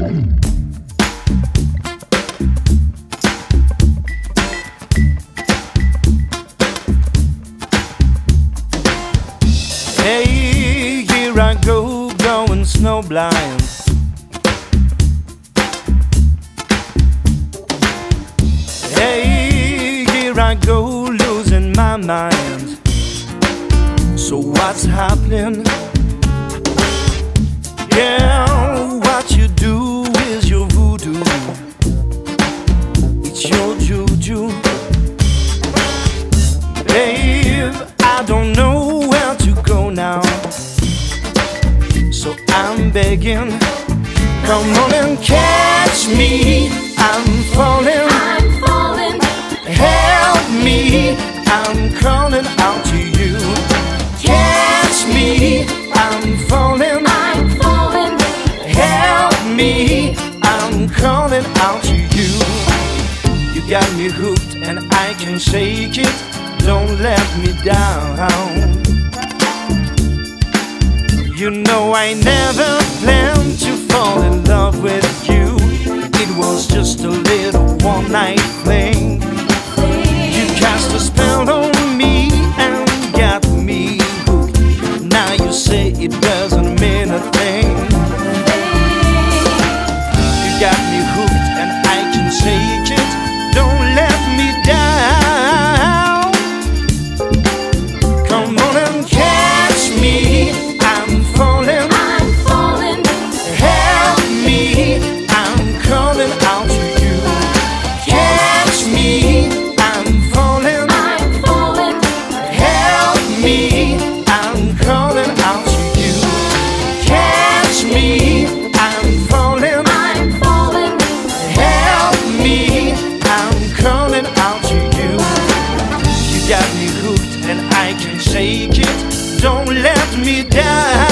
Hey, here I go, going snowblind. Hey, here I go, losing my mind. So what's happening? Don't know where to go now. So I'm begging, come on and catch me. I'm falling, I'm falling, help me. I'm calling out to you. Catch me, I'm falling, I'm falling, help me. I'm calling out to you. You got me hooked and I can shake it. Don't let me down. You know I never planned to fall in love with you. It was just a little one night fling. You cast a spell on me and got me hooked. Now you say it doesn't mean a thing. You got me hooked and I can say can shake it. Don't let me down.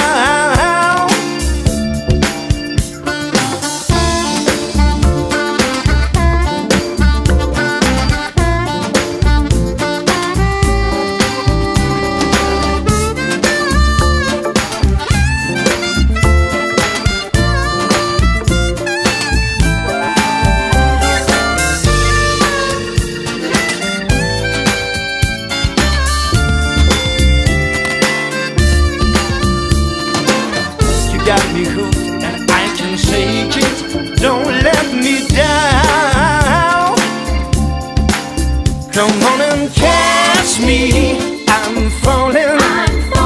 got me hooked and I can shake it. Don't let me down. Come on and catch me. I'm falling, I'm falling.